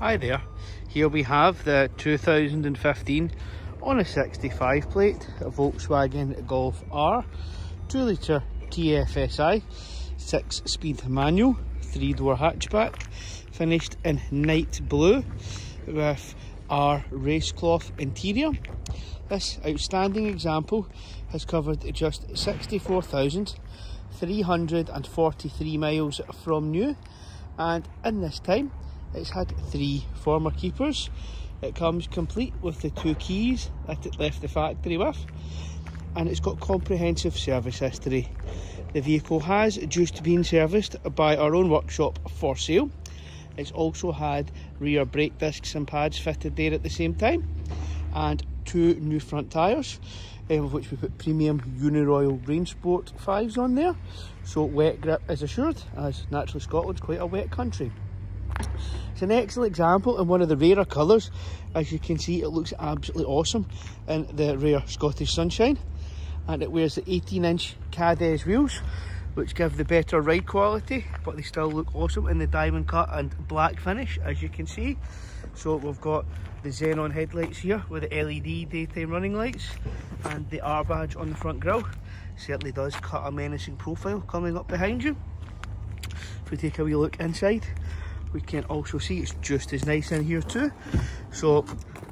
Hi there, here we have the 2015 on a 65 plate a Volkswagen Golf R 2 litre TFSI 6 speed manual 3 door hatchback finished in night blue with our race cloth interior. This outstanding example has covered just 64,343 miles from new and in this time it's had three former keepers. It comes complete with the two keys that it left the factory with and it's got comprehensive service history. The vehicle has just been serviced by our own workshop for sale. It's also had rear brake discs and pads fitted there at the same time and two new front tyres eh, of which we put premium Uniroyal Rain Sport 5s on there so wet grip is assured as naturally Scotland's quite a wet country. It's an excellent example in one of the rarer colours. As you can see, it looks absolutely awesome in the rare Scottish sunshine. And it wears the 18 inch Cadiz wheels, which give the better ride quality, but they still look awesome in the diamond cut and black finish, as you can see. So we've got the Xenon headlights here with the LED daytime running lights and the R badge on the front grille. Certainly does cut a menacing profile coming up behind you. If we take a wee look inside, we can also see it's just as nice in here too. So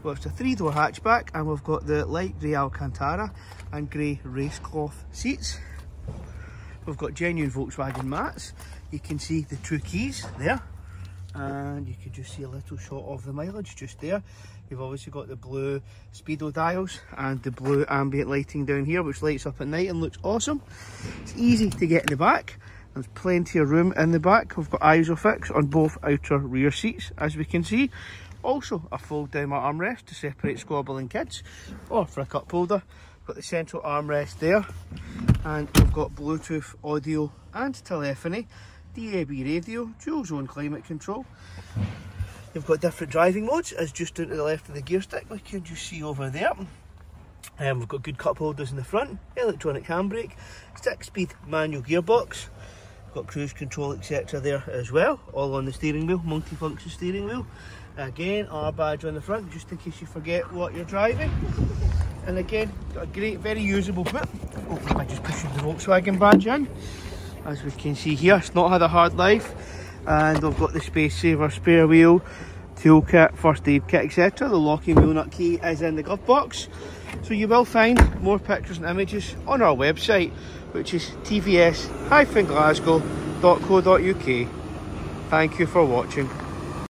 well, it's a three door hatchback and we've got the light grey Alcantara and grey race cloth seats. We've got genuine Volkswagen mats. You can see the two keys there and you can just see a little shot of the mileage just there. You've obviously got the blue speedo dials and the blue ambient lighting down here which lights up at night and looks awesome. It's easy to get in the back there's plenty of room in the back. We've got ISOFIX on both outer rear seats, as we can see. Also, a fold down armrest to separate squabbling kids, or for a cup holder. Got the central armrest there, and we've got Bluetooth audio and telephony, DAB radio, dual zone climate control. You've got different driving modes, as just down to the left of the gear stick, we can just see over there. Um, we've got good cup holders in the front, electronic handbrake, six speed manual gearbox, got cruise control etc there as well all on the steering wheel multifunction steering wheel. Again R badge on the front just in case you forget what you're driving. And again got a great very usable boot. Oh, I just pushing the Volkswagen badge in. As we can see here it's not had a hard life. And we've got the space saver spare wheel toolkit first aid kit etc the locking wheel nut key is in the glove box so you will find more pictures and images on our website which is tvs-glasgow.co.uk. Thank you for watching.